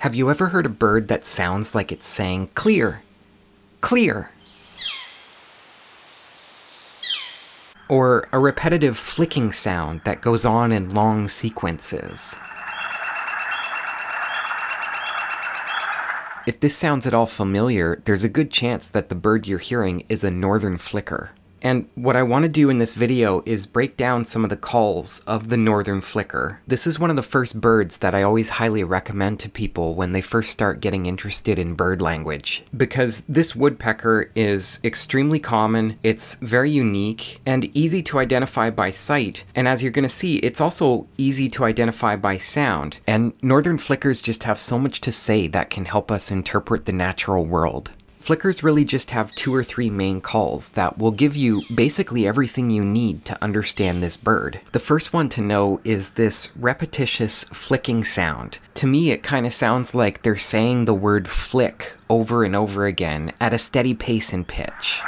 Have you ever heard a bird that sounds like it's saying clear? Clear. Or a repetitive flicking sound that goes on in long sequences. If this sounds at all familiar, there's a good chance that the bird you're hearing is a northern flicker. And what I want to do in this video is break down some of the calls of the northern flicker. This is one of the first birds that I always highly recommend to people when they first start getting interested in bird language. Because this woodpecker is extremely common, it's very unique, and easy to identify by sight. And as you're going to see, it's also easy to identify by sound. And northern flickers just have so much to say that can help us interpret the natural world. Flickers really just have two or three main calls that will give you basically everything you need to understand this bird. The first one to know is this repetitious flicking sound. To me, it kind of sounds like they're saying the word flick over and over again at a steady pace and pitch.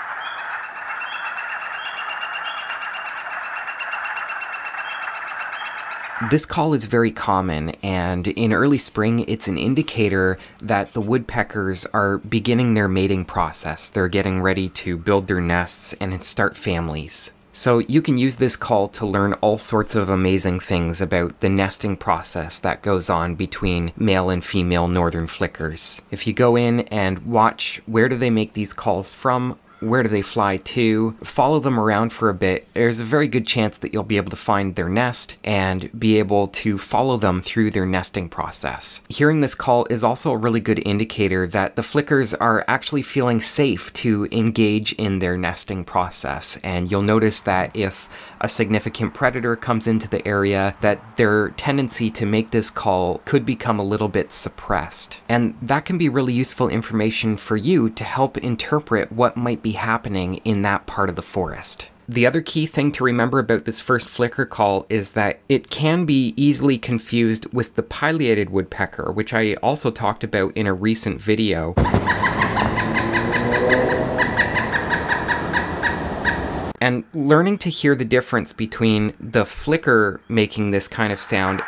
This call is very common, and in early spring, it's an indicator that the woodpeckers are beginning their mating process. They're getting ready to build their nests and start families. So you can use this call to learn all sorts of amazing things about the nesting process that goes on between male and female northern flickers. If you go in and watch where do they make these calls from, where do they fly to, follow them around for a bit, there's a very good chance that you'll be able to find their nest and be able to follow them through their nesting process. Hearing this call is also a really good indicator that the flickers are actually feeling safe to engage in their nesting process, and you'll notice that if a significant predator comes into the area, that their tendency to make this call could become a little bit suppressed. And that can be really useful information for you to help interpret what might be happening in that part of the forest. The other key thing to remember about this first flicker call is that it can be easily confused with the pileated woodpecker, which I also talked about in a recent video. And learning to hear the difference between the flicker making this kind of sound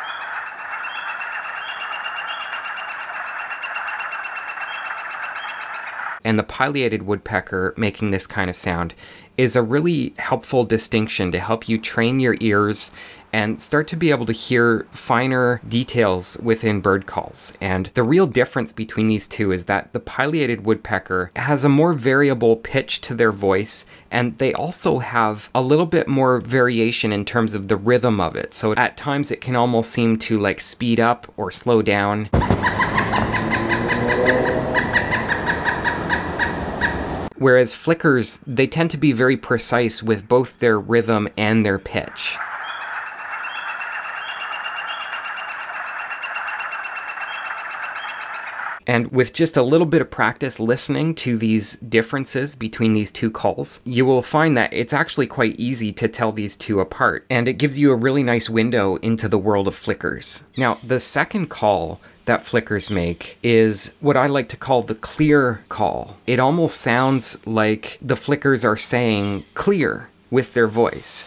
and the pileated woodpecker making this kind of sound is a really helpful distinction to help you train your ears and start to be able to hear finer details within bird calls. And the real difference between these two is that the pileated woodpecker has a more variable pitch to their voice, and they also have a little bit more variation in terms of the rhythm of it. So at times it can almost seem to like speed up or slow down. Whereas flickers, they tend to be very precise with both their rhythm and their pitch. And with just a little bit of practice listening to these differences between these two calls, you will find that it's actually quite easy to tell these two apart. And it gives you a really nice window into the world of flickers. Now, the second call that flickers make is what I like to call the clear call. It almost sounds like the flickers are saying clear with their voice.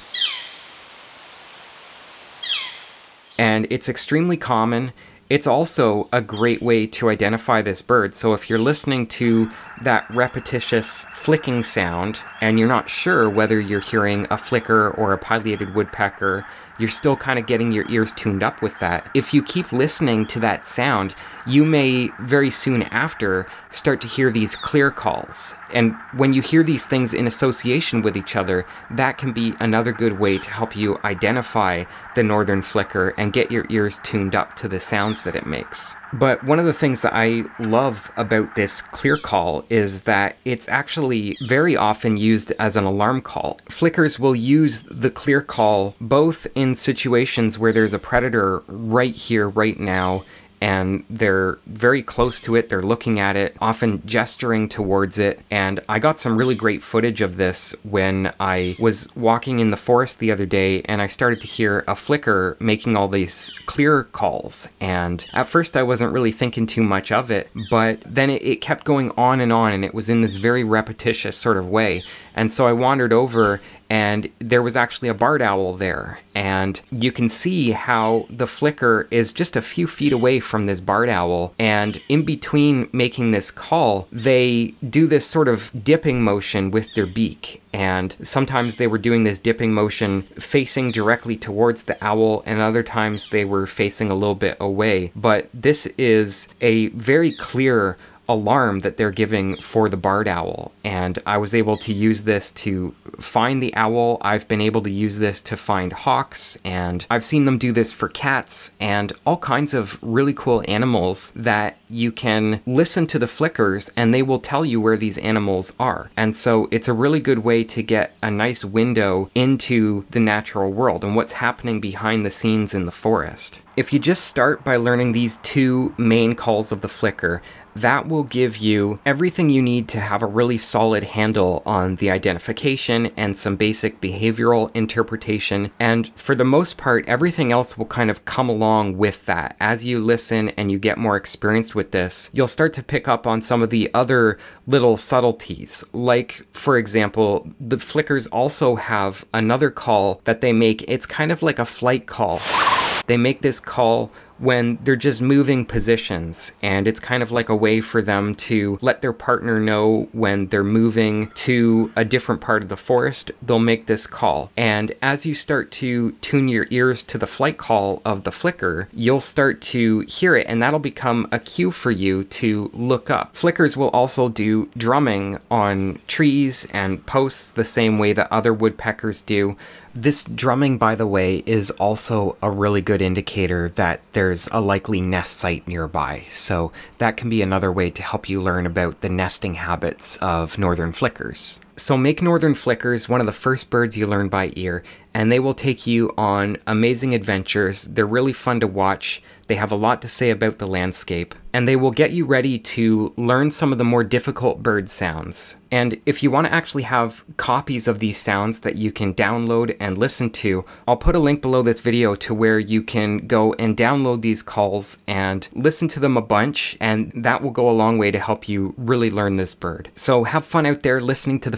And it's extremely common. It's also a great way to identify this bird. So if you're listening to that repetitious flicking sound and you're not sure whether you're hearing a flicker or a pileated woodpecker, you're still kind of getting your ears tuned up with that. If you keep listening to that sound, you may very soon after start to hear these clear calls. And when you hear these things in association with each other, that can be another good way to help you identify the northern flicker and get your ears tuned up to the sounds that it makes. But one of the things that I love about this clear call is that it's actually very often used as an alarm call. Flickers will use the clear call both in situations where there's a predator right here, right now, and they're very close to it. They're looking at it, often gesturing towards it. And I got some really great footage of this when I was walking in the forest the other day and I started to hear a flicker making all these clear calls. And at first I wasn't really thinking too much of it, but then it, it kept going on and on and it was in this very repetitious sort of way. And so I wandered over and there was actually a barred owl there. And you can see how the flicker is just a few feet away from this barred owl. And in between making this call, they do this sort of dipping motion with their beak. And sometimes they were doing this dipping motion facing directly towards the owl, and other times they were facing a little bit away. But this is a very clear alarm that they're giving for the barred owl. And I was able to use this to find the owl. I've been able to use this to find hawks, and I've seen them do this for cats and all kinds of really cool animals that you can listen to the flickers and they will tell you where these animals are. And so it's a really good way to get a nice window into the natural world and what's happening behind the scenes in the forest. If you just start by learning these two main calls of the flicker, that will give you everything you need to have a really solid handle on the identification and some basic behavioral interpretation. And for the most part, everything else will kind of come along with that. As you listen and you get more experienced with this, you'll start to pick up on some of the other little subtleties. Like, for example, the flickers also have another call that they make. It's kind of like a flight call. They make this call when they're just moving positions and it's kind of like a way for them to let their partner know when they're moving to a different part of the forest they'll make this call. And as you start to tune your ears to the flight call of the flicker you'll start to hear it and that'll become a cue for you to look up. Flickers will also do drumming on trees and posts the same way that other woodpeckers do. This drumming, by the way, is also a really good indicator that there's a likely nest site nearby. So that can be another way to help you learn about the nesting habits of northern flickers. So make northern flickers one of the first birds you learn by ear, and they will take you on amazing adventures. They're really fun to watch. They have a lot to say about the landscape, and they will get you ready to learn some of the more difficult bird sounds. And if you want to actually have copies of these sounds that you can download and listen to, I'll put a link below this video to where you can go and download these calls and listen to them a bunch, and that will go a long way to help you really learn this bird. So have fun out there listening to the